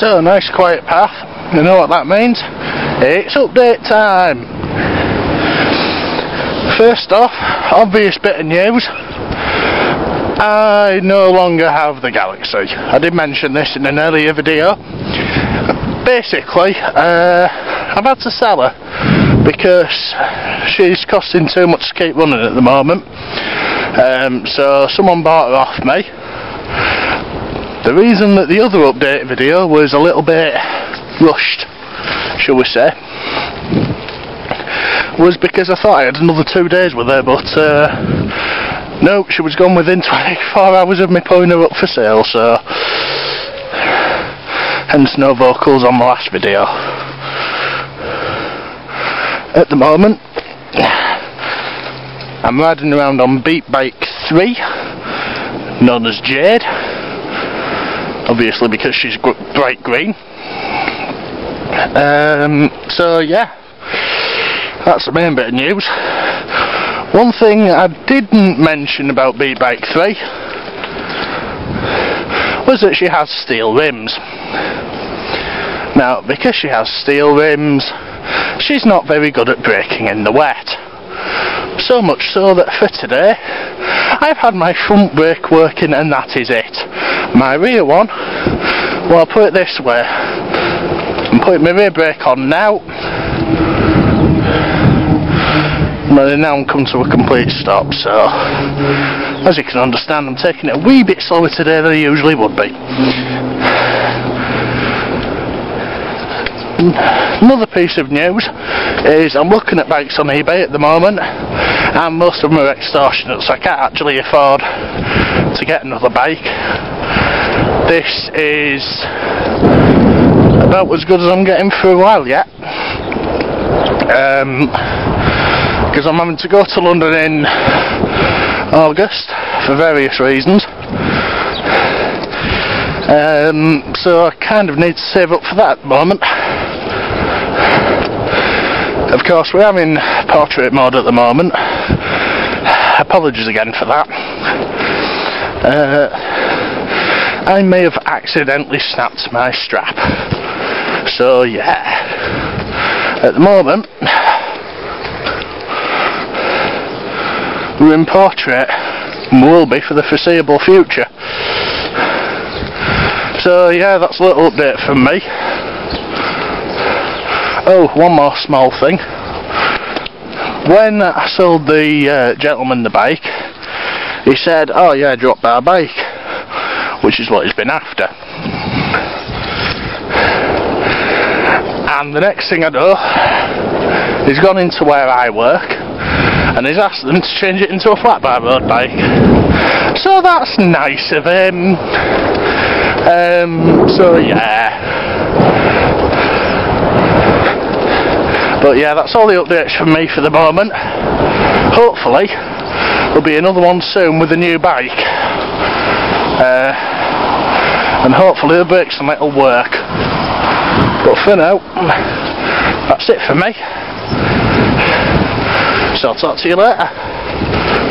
So, nice quiet path. You know what that means? It's update time! First off, obvious bit of news. I no longer have the Galaxy. I did mention this in an earlier video. Basically, uh, I've had to sell her because she's costing too much to keep running at the moment. Um, so someone bought her off me. The reason that the other update video was a little bit rushed, shall we say, was because I thought I had another two days with her, but uh, no, she was gone within 24 hours of me putting her up for sale, so hence no vocals on the last video. At the moment, I'm riding around on Beepbike 3, known as Jade, obviously because she's bright green. Um, so yeah, that's the main bit of news. One thing I didn't mention about Beepbike 3 was that she has steel rims. Now, because she has steel rims, she's not very good at braking in the wet. So much so that for today, I've had my front brake working and that is it. My rear one, well I'll put it this way, I'm putting my rear brake on now, and now I'm come to a complete stop, so as you can understand I'm taking it a wee bit slower today than I usually would be. Another piece of news is I'm looking at bikes on eBay at the moment and most of them are extortionate so I can't actually afford to get another bike. This is about as good as I'm getting for a while yet. Um, because I'm having to go to London in August for various reasons. Um, so I kind of need to save up for that at the moment. Of course, we're in portrait mode at the moment. Apologies again for that. Uh, I may have accidentally snapped my strap. So yeah, at the moment, we're in portrait and will be for the foreseeable future. So yeah, that's a little update from me. Oh, one more small thing. When I sold the uh, gentleman the bike, he said, oh yeah, drop by a bike, which is what he's been after. And the next thing I know, he's gone into where I work, and he's asked them to change it into a flat bar road bike. So that's nice of him. Um, so yeah. But yeah, that's all the updates from me for the moment. Hopefully, there'll be another one soon with a new bike. Uh, and hopefully the brakes and it'll work. But for now, that's it for me. So I'll talk to you later.